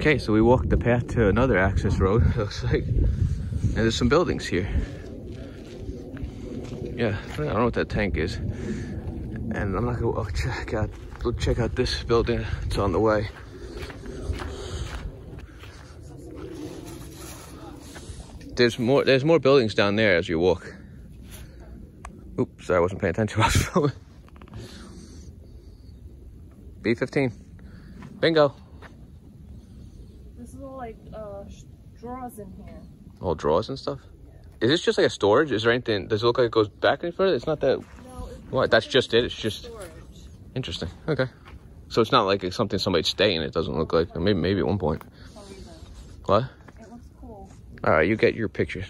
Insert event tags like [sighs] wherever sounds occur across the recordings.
Okay, so we walked the path to another access road, [laughs] looks like. And there's some buildings here. Yeah, I don't know what that tank is. And I'm not gonna oh, check out we'll check out this building. It's on the way. There's more there's more buildings down there as you walk. Oops, sorry, I wasn't paying attention. I was filming. B15. Bingo. This is all like uh, drawers in here. All drawers and stuff? Is this just like a storage? Is there anything, does it look like it goes back any further? It's not that, no, what, that's just it? It's just, storage. interesting. Okay. So it's not like it's something somebody's staying, it doesn't look like, maybe, maybe at one point. What? It looks cool. All right, you get your picture.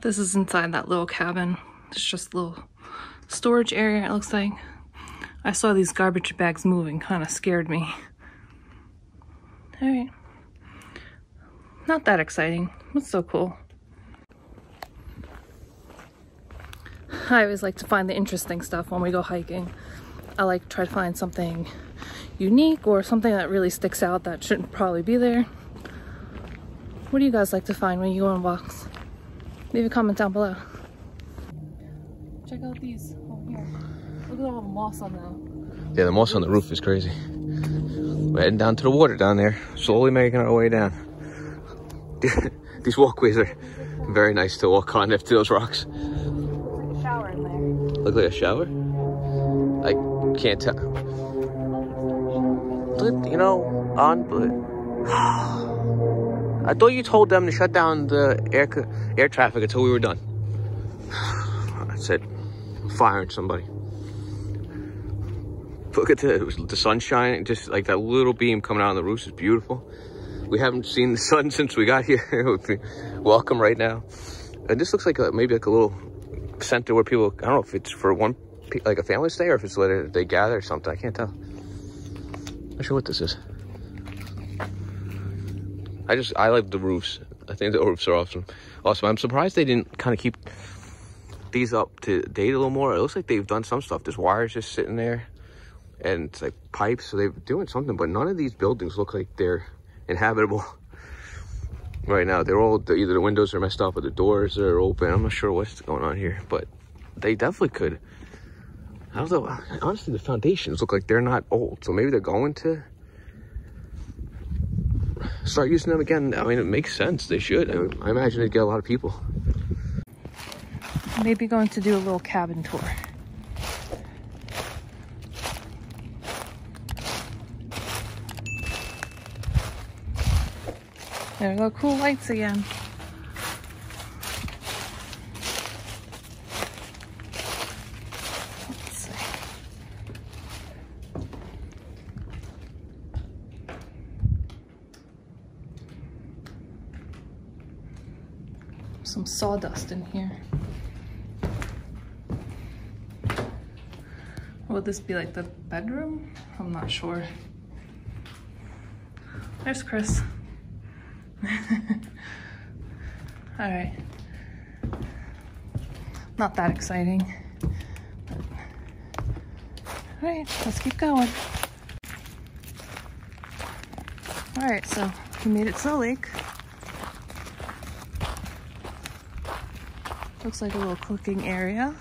This is inside that little cabin. It's just a little storage area, it looks like. I saw these garbage bags moving, kind of scared me. Alright. Not that exciting, but so cool. I always like to find the interesting stuff when we go hiking. I like to try to find something unique or something that really sticks out that shouldn't probably be there. What do you guys like to find when you go on walks? Leave a comment down below. Check out these over here. Look at all the moss on them. Yeah, the moss on the roof is crazy. We're heading down to the water down there, slowly making our way down. [laughs] These walkways are very nice to walk on after those rocks. Like a shower in there. Look like a shower? I can't tell. You know, on. but... [sighs] I thought you told them to shut down the air air traffic until we were done. [sighs] That's said, firing somebody. Look at the, the sunshine, just like that little beam coming out on the roof is beautiful. We haven't seen the sun [laughs] since we got here. [laughs] Welcome right now. And this looks like a, maybe like a little center where people, I don't know if it's for one, like a family stay or if it's where they gather or something. I can't tell. Not sure what this is. I just I like the roofs. I think the roofs are awesome. Awesome. I'm surprised they didn't kind of keep these up to date a little more. It looks like they've done some stuff. There's wires just sitting there, and it's like pipes. So they're doing something, but none of these buildings look like they're inhabitable [laughs] right now. They're all either the windows are messed up or the doors are open. I'm not sure what's going on here, but they definitely could. I don't know. Honestly, the foundations look like they're not old, so maybe they're going to start using them again. I mean, it makes sense. They should. I, I imagine they'd get a lot of people. Maybe going to do a little cabin tour. There go, cool lights again. some sawdust in here. Would this be like the bedroom? I'm not sure. There's Chris. [laughs] All right. Not that exciting. All right, let's keep going. All right, so we made it to the lake. Looks like a little cooking area.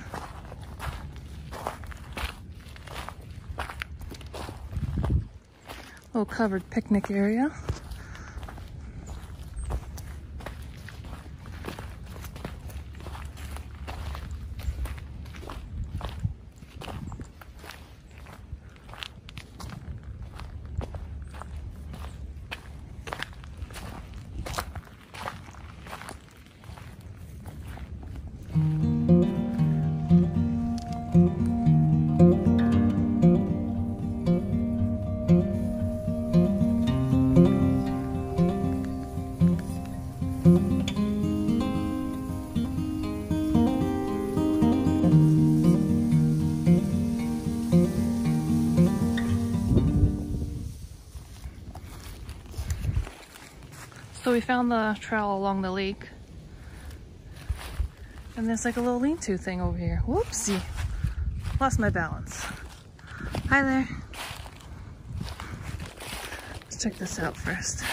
Little covered picnic area. We found the trail along the lake. And there's like a little lean-to thing over here. Whoopsie. Lost my balance. Hi there. Let's check this out first.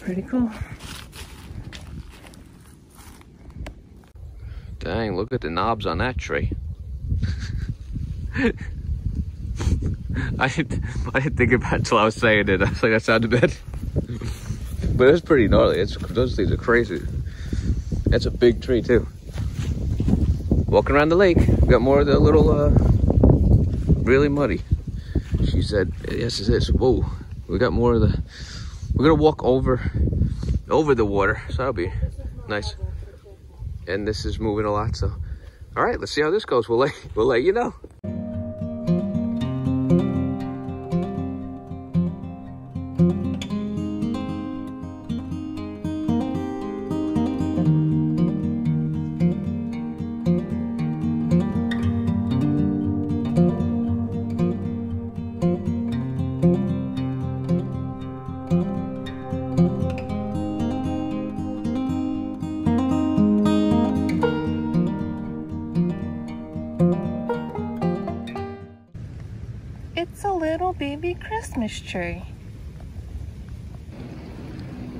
Pretty cool. Dang, look at the knobs on that tree. [laughs] I didn't, I didn't think about it until I was saying it. I was like, that sounded bad. [laughs] but it's pretty gnarly. It's, those things are crazy. That's a big tree too. Walking around the lake, we got more of the little, uh, really muddy. She said, yes it is. Whoa, we got more of the, we're gonna walk over, over the water. So that'll be nice. And this is moving a lot, so. All right, let's see how this goes. We'll let, we'll let you know. Little baby Christmas tree.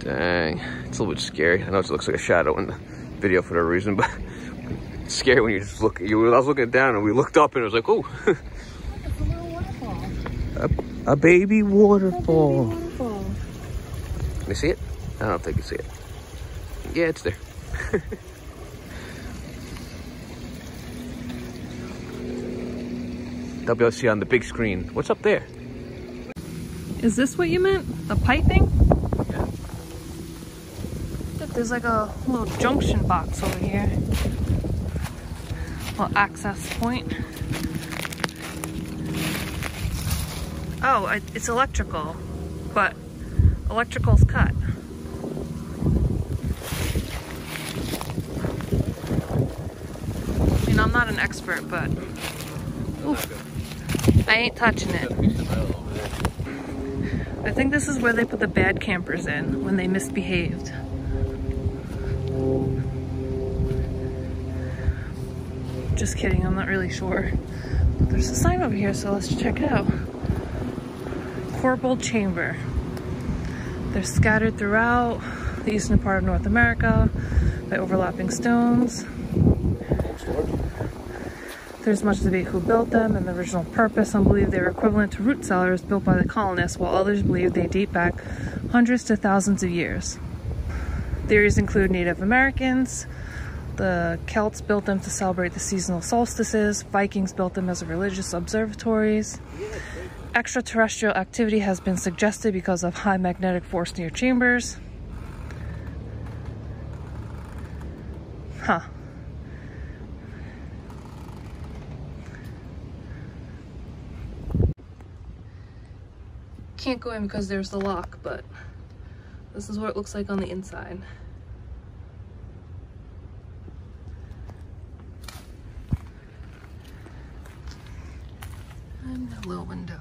Dang, it's a little bit scary. I know it looks like a shadow in the video for no reason, but [laughs] it's scary when you just look. You, I was looking down and we looked up and it was like, oh, [laughs] a, a baby waterfall. Can you see it? I don't think you see it. Yeah, it's there. [laughs] They'll be able to see on the big screen. What's up there? Is this what you meant? The piping? Yeah. Look, there's like a little junction box over here. Little access point. Oh, it's electrical, but electrical's cut. I mean, I'm not an expert, but I ain't touching it. I think this is where they put the bad campers in when they misbehaved. Just kidding, I'm not really sure. But there's a sign over here, so let's check it out. Corbel Chamber. They're scattered throughout the eastern part of North America by overlapping stones. There's much debate who built them and the original purpose. Some believe they were equivalent to root cellars built by the colonists, while others believe they date back hundreds to thousands of years. Theories include Native Americans, the Celts built them to celebrate the seasonal solstices, Vikings built them as religious observatories. Extraterrestrial activity has been suggested because of high magnetic force near chambers. Huh. Can't go in because there's the lock, but this is what it looks like on the inside. And a little window.